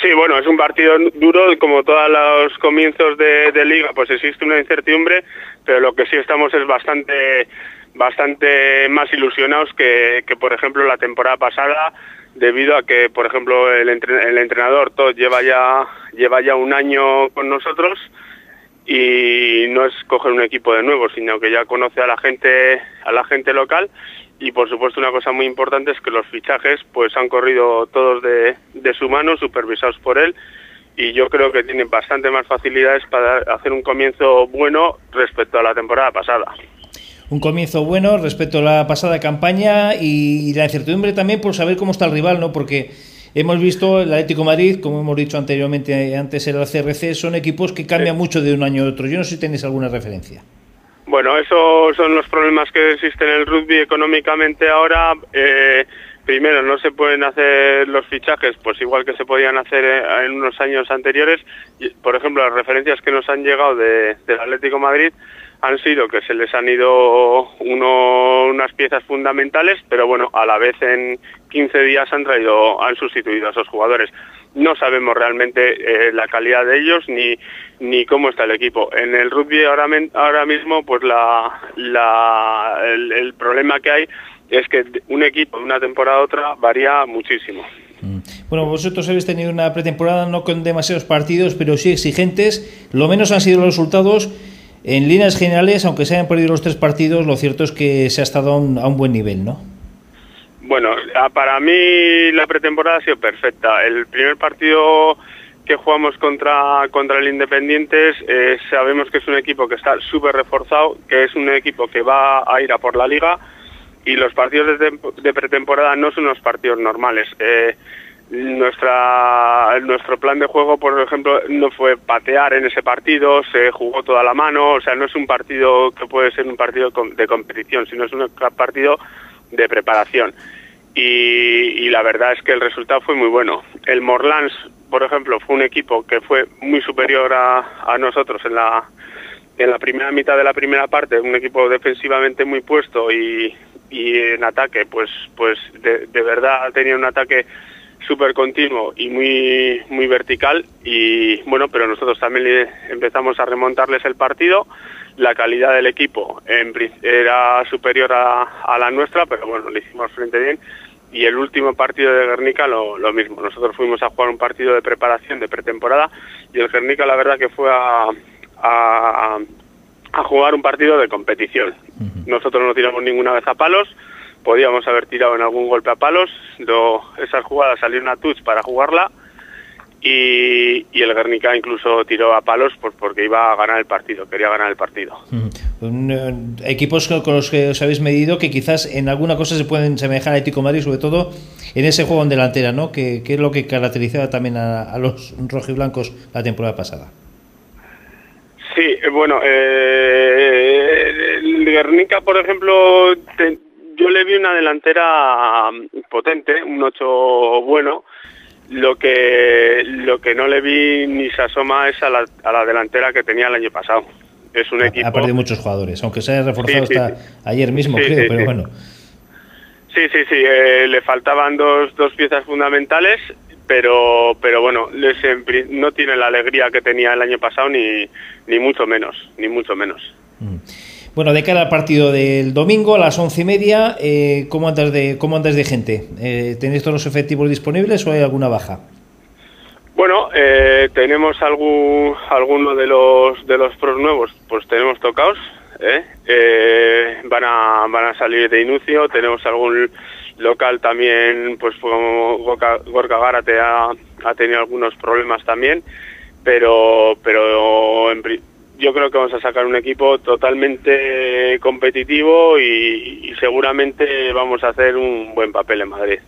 Sí, bueno, es un partido duro, como todos los comienzos de, liga, pues existe una incertidumbre, pero lo que sí estamos es bastante, bastante más ilusionados que, que por ejemplo, la temporada pasada, debido a que, por ejemplo, el, el entrenador Todd lleva ya, lleva ya un año con nosotros y no es coger un equipo de nuevo, sino que ya conoce a la gente, a la gente local y por supuesto una cosa muy importante es que los fichajes pues han corrido todos de, de su mano, supervisados por él y yo creo que tienen bastante más facilidades para hacer un comienzo bueno respecto a la temporada pasada. Un comienzo bueno respecto a la pasada campaña y, la incertidumbre también por saber cómo está el rival, ¿no? Porque hemos visto el Atlético Madrid, como hemos dicho anteriormente, antes era el CRC, son equipos que cambian mucho de un año a otro. Yo no sé si tenéis alguna referencia. Bueno, esos son los problemas que existen en el rugby económicamente ahora. Eh, primero, no se pueden hacer los fichajes, pues igual que se podían hacer eh, en unos años anteriores. Por ejemplo, las referencias que nos han llegado de, del Atlético Madrid han sido que se les han ido unas piezas fundamentales, pero bueno, a la vez en 15 días han traído, han sustituido a esos jugadores. No sabemos realmente eh, la calidad de ellos ni, ni cómo está el equipo. En el rugby ahora, ahora mismo, pues la, la, el, problema que hay es que un equipo de una temporada a otra varía muchísimo. Mm. Bueno, vosotros habéis tenido una pretemporada no con demasiados partidos, pero sí exigentes. Lo menos han sido los resultados en líneas generales, aunque se hayan perdido los tres partidos, lo cierto es que se ha estado a un, buen nivel, ¿no? Bueno, para mí la pretemporada ha sido perfecta. El primer partido que jugamos contra, contra el Independientes, eh, sabemos que es un equipo que está súper reforzado, que es un equipo que va a ir a por la liga y los partidos de, de pretemporada no son unos partidos normales. Eh, nuestra nuestro plan de juego por ejemplo no fue patear en ese partido se jugó toda la mano o sea no es un partido que puede ser un partido de competición sino es un partido de preparación. Y, la verdad es que el resultado fue muy bueno. El Morlans por ejemplo fue un equipo que fue muy superior a, nosotros en la en la primera mitad de la primera parte un equipo defensivamente muy puesto y, y en ataque pues pues de, de verdad tenía un ataque súper continuo y muy, muy vertical y bueno, pero nosotros también empezamos a remontarles el partido. La calidad del equipo era superior a, la nuestra, pero bueno, le hicimos frente bien. Y el último partido de Guernica lo, lo, mismo. Nosotros fuimos a jugar un partido de preparación, de pretemporada, y el Guernica la verdad que fue a, a, a jugar un partido de competición. Nosotros no tiramos ninguna vez a palos, podíamos haber tirado en algún golpe a palos, lo, esas jugadas salieron a touch para jugarla y, el Guernica incluso tiró a palos pues porque iba a ganar el partido, quería ganar el partido. Eh, equipos con los que os habéis medido que quizás en alguna cosa se pueden semejar a Ético Madrid, sobre todo en ese juego en delantera, ¿no? que, es lo que caracterizaba también a, los rojiblancos la temporada pasada. Sí, eh, bueno, eh, el Guernica, por ejemplo, yo le vi una delantera mm, potente, un 8 bueno. Lo que lo que no le vi ni se asoma es a la, a la delantera que tenía el año pasado. Es un equipo. Ha perdido muchos jugadores, aunque se haya reforzado hasta ayer mismo, creo, pero bueno. Sí, sí, sí. Eh, le faltaban dos, dos piezas fundamentales, pero pero bueno, no tiene la alegría que tenía el año pasado ni ni mucho menos, ni mucho menos. Mm. Bueno, de cara al partido del domingo a las once y media, eh, ¿cómo, andas de, ¿cómo andas de gente? Eh, ¿Tenéis todos los efectivos disponibles o hay alguna baja? Bueno, eh, tenemos algún, alguno de los de los pros nuevos, pues tenemos tocaos, ¿eh? van a van a salir de inicio, tenemos algún local también, pues como Gorka Gárate ha, ha tenido algunos problemas también, pero pero en, yo creo que vamos a sacar un equipo totalmente competitivo y, y seguramente vamos a hacer un buen papel en Madrid.